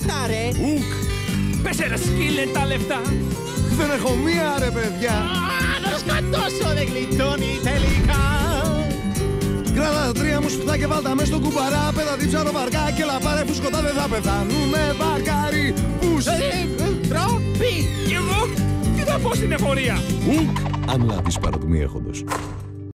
λεφτά, ρε. Ουκ. Πες ρε σκύλε τα λεφτά. Δεν έχω μία ρε παιδιά. Α, να σκοτώσω, δεν γλιτώνει τελικά. Κράτα τα τρία μου σπιτά και βάλτα μες στο κουμπαρά Πέτα την βαρκά και λαπάρε που σκοτά δεν θα πεθανούνε Βαρκάρι Πούς ε, σε... Τρόπι. Κι εγώ, θα πω στην εφορία. Ουκ. Αν λάβεις μη έχοντος.